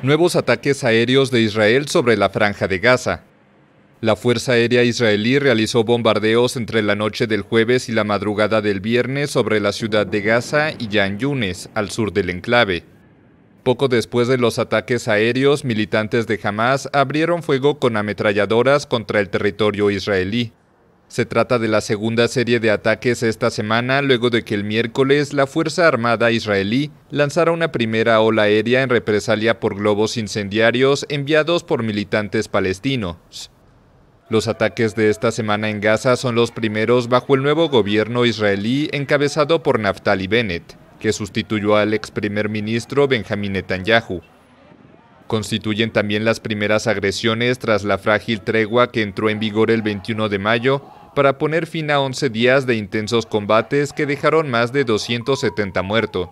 Nuevos ataques aéreos de Israel sobre la franja de Gaza. La Fuerza Aérea Israelí realizó bombardeos entre la noche del jueves y la madrugada del viernes sobre la ciudad de Gaza y Yan Yunes, al sur del enclave. Poco después de los ataques aéreos, militantes de Hamas abrieron fuego con ametralladoras contra el territorio israelí. Se trata de la segunda serie de ataques esta semana luego de que el miércoles la Fuerza Armada israelí lanzara una primera ola aérea en represalia por globos incendiarios enviados por militantes palestinos. Los ataques de esta semana en Gaza son los primeros bajo el nuevo gobierno israelí encabezado por Naftali Bennett, que sustituyó al ex primer ministro Benjamin Netanyahu. Constituyen también las primeras agresiones tras la frágil tregua que entró en vigor el 21 de mayo para poner fin a 11 días de intensos combates que dejaron más de 270 muertos.